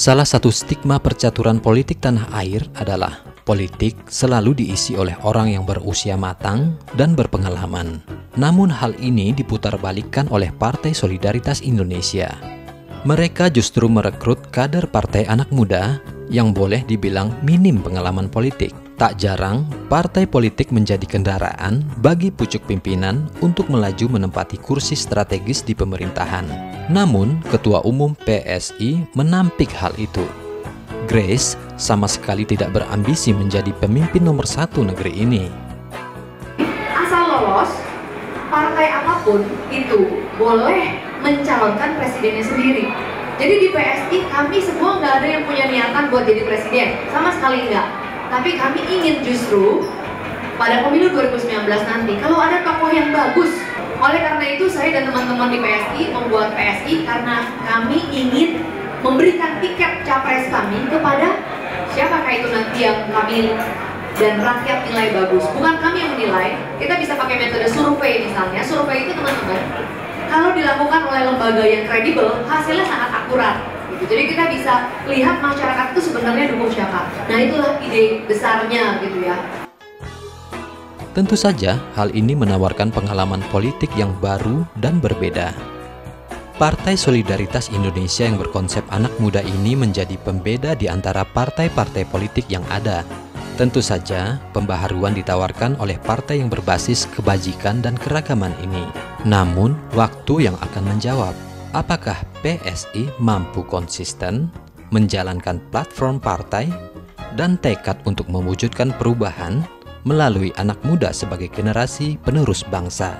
Salah satu stigma percaturan politik tanah air adalah politik selalu diisi oleh orang yang berusia matang dan berpengalaman. Namun hal ini diputarbalikkan oleh Partai Solidaritas Indonesia. Mereka justru merekrut kader partai anak muda yang boleh dibilang minim pengalaman politik. Tak jarang, partai politik menjadi kendaraan bagi pucuk pimpinan untuk melaju menempati kursi strategis di pemerintahan. Namun, Ketua Umum PSI menampik hal itu. Grace sama sekali tidak berambisi menjadi pemimpin nomor satu negeri ini. Asal lolos, partai apa pun itu boleh mencalonkan presidennya sendiri. Jadi di PSI kami semua nggak ada yang punya niatan buat jadi presiden, sama sekali nggak tapi kami ingin justru pada pemilu 2019 nanti kalau ada tokoh yang bagus oleh karena itu saya dan teman-teman di PSI membuat PSI karena kami ingin memberikan tiket capres kami kepada siapakah itu nanti yang kami dan rakyat nilai bagus. Bukan kami yang menilai kita bisa pakai metode survei misalnya. Survei itu teman-teman kalau dilakukan oleh lembaga yang kredibel hasilnya sangat akurat gitu. Jadi kita bisa lihat masyarakat itu sebenarnya dukung siapa. Nah itulah ide besarnya gitu ya. Tentu saja hal ini menawarkan pengalaman politik yang baru dan berbeda. Partai Solidaritas Indonesia yang berkonsep anak muda ini menjadi pembeda di antara partai-partai politik yang ada. Tentu saja, pembaharuan ditawarkan oleh partai yang berbasis kebajikan dan keragaman ini. Namun, waktu yang akan menjawab. Apakah PSI mampu konsisten menjalankan platform partai dan tekad untuk mewujudkan perubahan melalui anak muda sebagai generasi penerus bangsa?